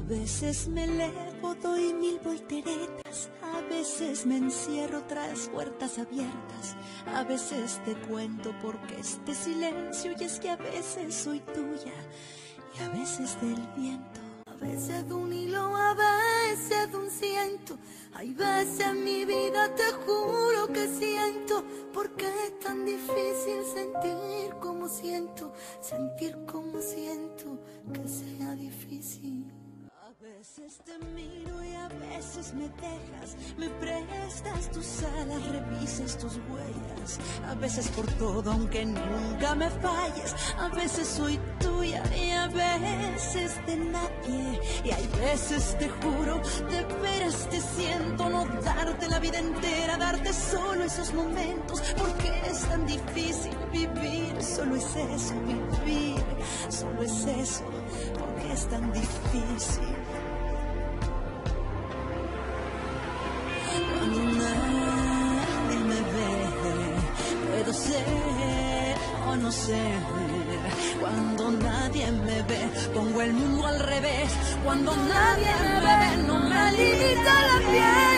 veces me elevo, doy mil volteretas, a veces me encierro tras puertas abiertas, a veces te cuento porque este silencio y es que a veces soy tuya y a veces del viento. A veces de un hilo, a veces de un ciento. Hay veces en mi vida, te juro que siento. Porque es tan difícil sentir como siento. Sentir como siento, que sea difícil. A veces te miro y a veces me dejas, me prestas tus alas, revisas tus huellas. A veces por todo, aunque nunca me falles. A veces soy tuya y a veces de nadie. Y hay veces te juro, de veras te siento no darte la vida entera, darte solo esos momentos. Porque es tan difícil vivir, solo es eso, vivir, solo es eso. Porque es tan difícil. Cuando nadie me ve, pongo el mundo al revés. Cuando nadie me ve, no me limita la piel.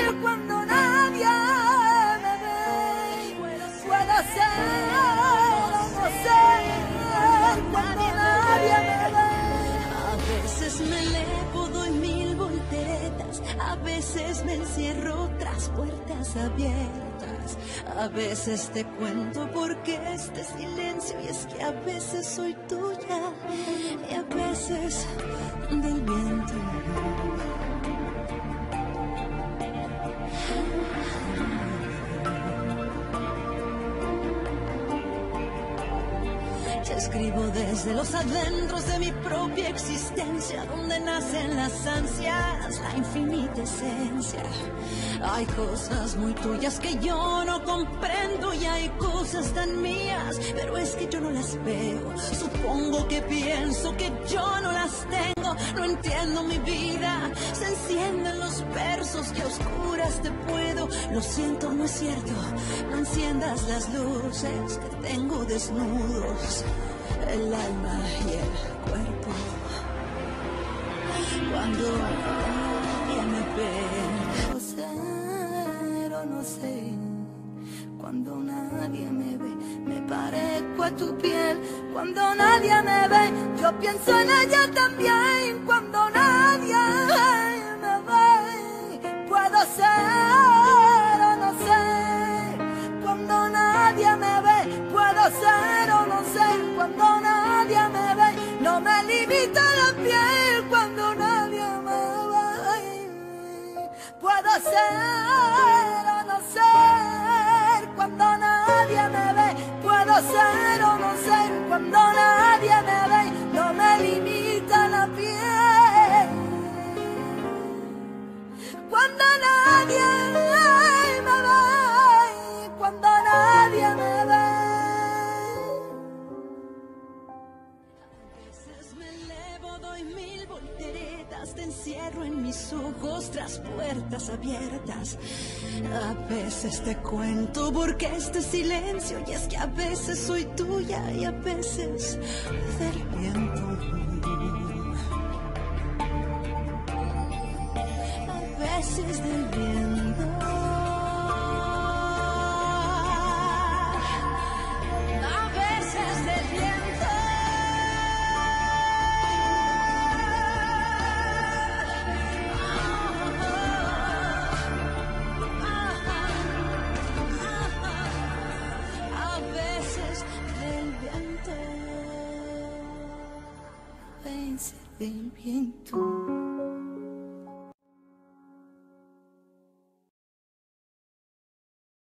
Veces me encierro tras puertas abiertas. A veces te cuento porque este silencio y es que a veces soy tuya y a veces del viento. Escribo desde los adentros de mi propia existencia, donde nacen las ansias, la infinita esencia. Hay cosas muy tuyas que yo no comprendo y hay cosas tan mías, pero es que yo no las veo. Supongo que pienso que yo no las tengo, no entiendo mi vida. Se encienden los versos que oscuras te puedo. Lo siento, no es cierto, no enciendas las luces que tengo desnudos el alma y el cuerpo. Cuando nadie me ve, Puedo ser o no sé. Cuando nadie me ve, me parezco a tu piel. Cuando nadie me ve, yo pienso en ella también. Puedo ser o no ser. Cuando nadie me ve, puedo ser o no ser. Doy mil volteretas, te encierro en mis ojos tras puertas abiertas. A veces te cuento porque este silencio y es que a veces soy tuya y a veces del viento. Vencer del viento.